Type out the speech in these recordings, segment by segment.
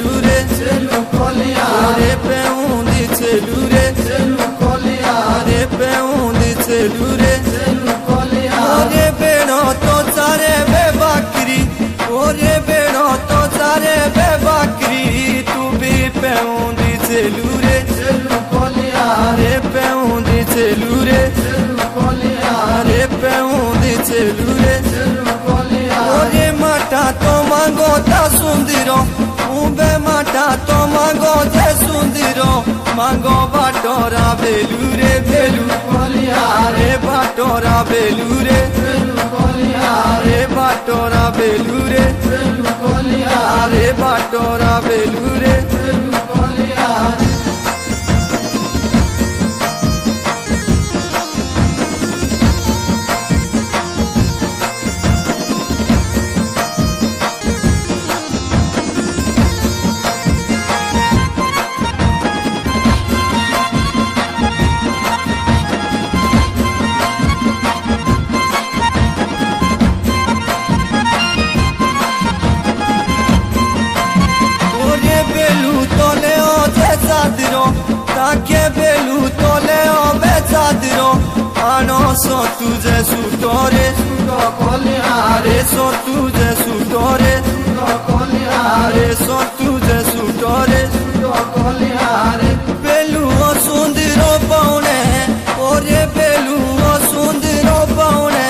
lure Selva colia. Are pe undițe lure Selva colia. Are pe undițe lure Selva colia. Ore pe noto țare pe bacri. Ore pe noto țare pe bacri. Tu bi pe undițe lure mango batora belure belu kolia re batora belure belu kolia re batora belure belu kolia batora belure आके बेलू तोले ओबे चादरो आनो सो तुझे सुटोरे आरे सो तुझे सुटोरे आरे सो तुझे सुटोरे बेलू ओ सुंदरो पौने ओरे बेलू ओ सुंदरो पौने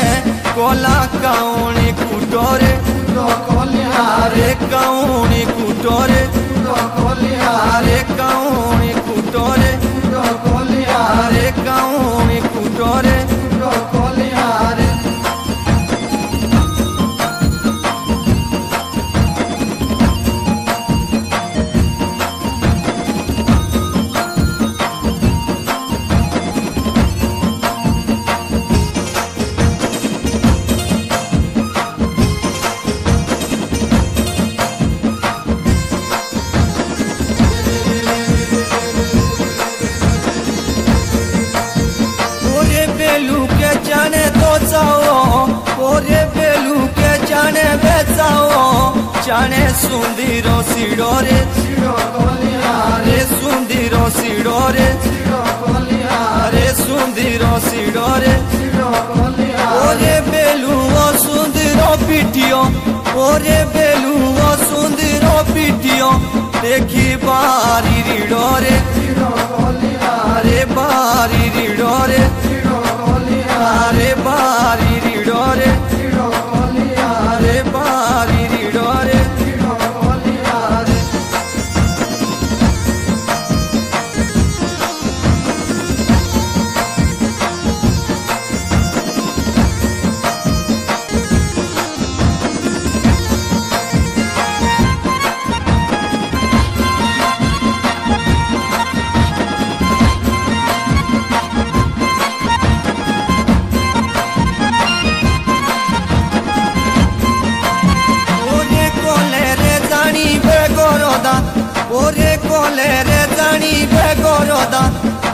कोला काउने कुटोरे જાણે સુંદીરો સીડો રે રે સુંદીરો સીડો રે રે સુંદીરો સીડો રે ઓરે બેલુઓ સુંદીરો પીટીઓ ઓરે બેલુઓ સુંદીરો પીટીઓ દેખી બારી રીડો રે રીડો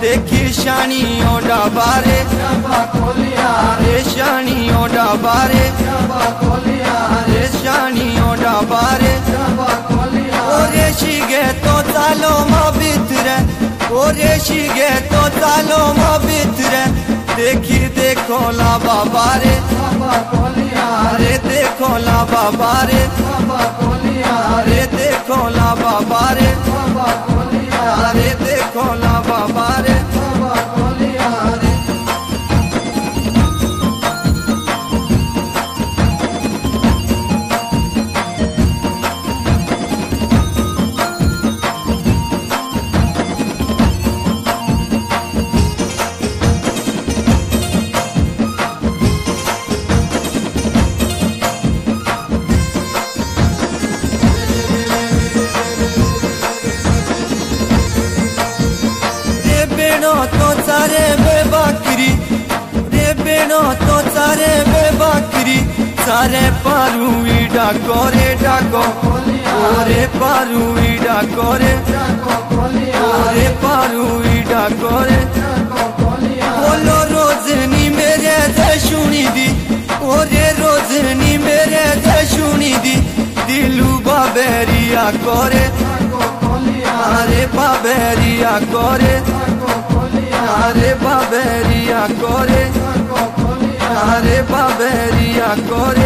देखी शानी ओडा बारे। रे। शानी ओडा बारे। रे। शानी ओडा बारे। ओरे शिगे तो तालो मा बितरे ओरे शिगे तो तालो मा बितरे देखी देखो ला बाबा रे। अरे देखो ला बाबा रे। अरे देखो तो रे बे तो बाकरी रे बेणो तोचा रे बे बाकरी सारे पारू ईडा कोरे डाको ओरे पारू ईडा कोरे ओरे पारू ईडा कोरे। बोलो रोजनी मेरे दे सुनी दी, ओरे रोजनी मेरे दे सुनी दी, दिलू बाबेरिया कोरे अरे बाबेरिया कोरे। আরে বাবেরিয়া করে আরে বাবেরিয়া করে